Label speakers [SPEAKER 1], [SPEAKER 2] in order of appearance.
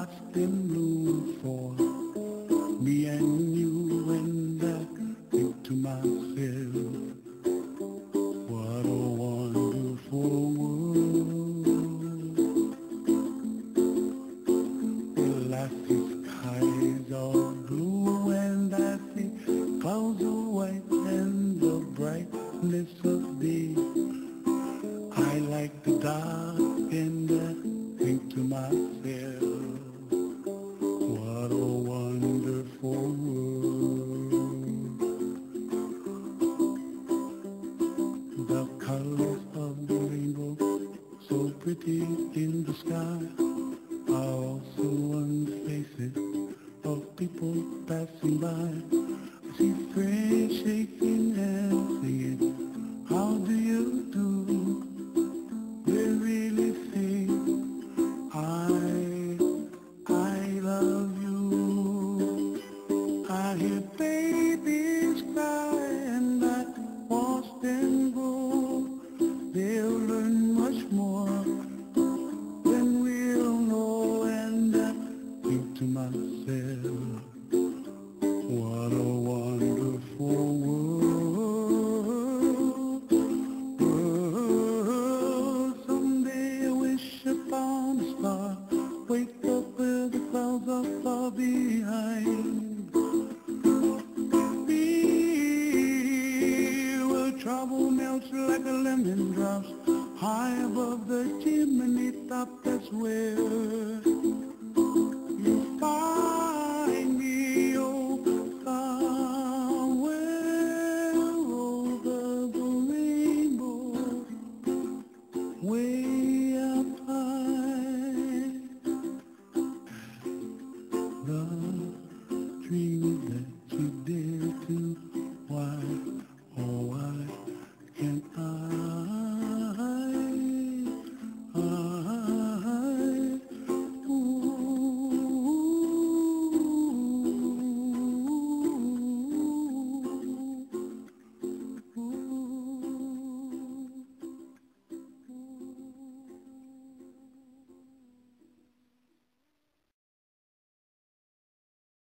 [SPEAKER 1] Watch them bloom for me and you, and I think to myself, what a wonderful world. I see skies of blue and I see clouds of white and the brightness of day. I like the dark and I think to myself, pretty in the sky, are also on the faces of people passing by. I see friends shaking hands singing, how do you do? They really think I, I love you. I hear further far behind. Me, where trouble melts like a lemon drops high above the chimney top. That's where. One.